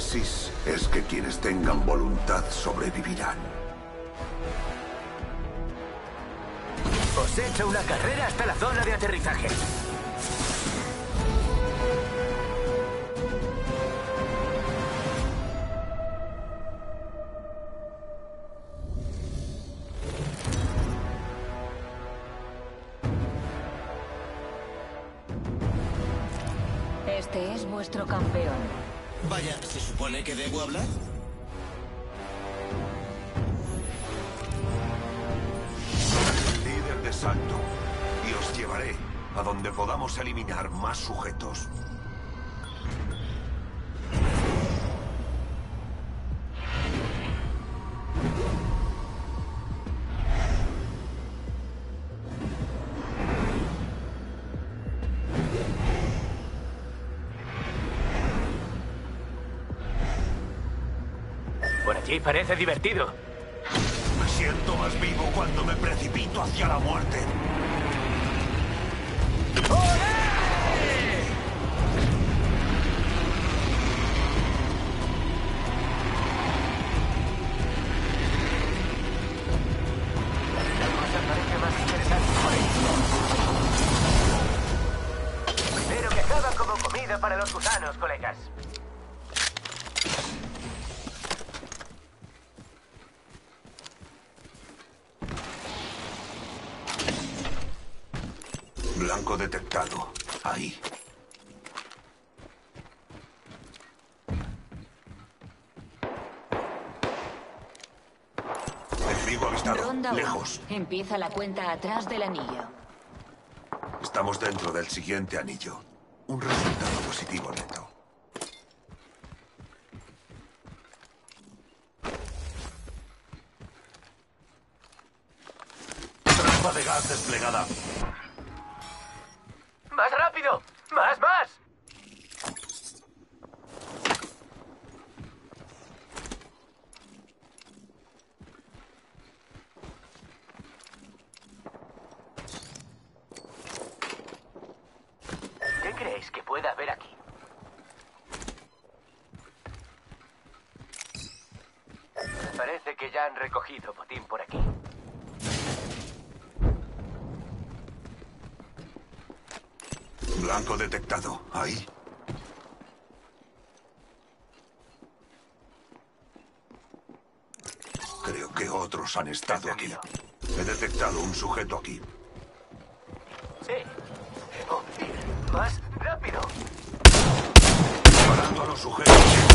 tesis es que quienes tengan voluntad sobrevivirán. Os he hecho una carrera hasta la zona de aterrizaje. Este es vuestro campeón. Vaya, ¿se supone que debo hablar? Líder de salto. Y os llevaré a donde podamos eliminar más sujetos. Por allí parece divertido. Me siento más vivo cuando me precipito hacia la muerte. La cosa parece más interesante por ahí. Primero que acaba como comida para los gusanos, colegas. Blanco detectado. Ahí. Enemigo avistado. Ronda uno. Lejos. Empieza la cuenta atrás del anillo. Estamos dentro del siguiente anillo. Un resultado positivo neto. Trampa de gas desplegada. ¡Más rápido! ¡Más, más! ¿Qué creéis que pueda haber aquí? Parece que ya han recogido botín por aquí. Blanco detectado. Ahí. Creo que otros han estado aquí. He detectado un sujeto aquí. Sí. Oh, más rápido. Disparando a los sujetos.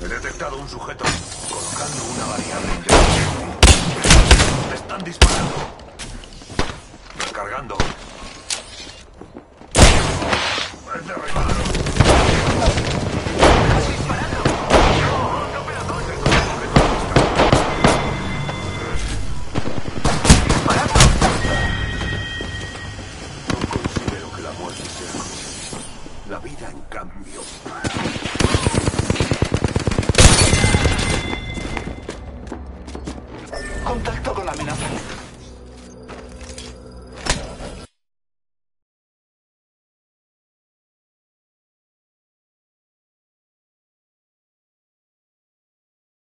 He detectado un sujeto. Colocando una variable están disparando. Recargando.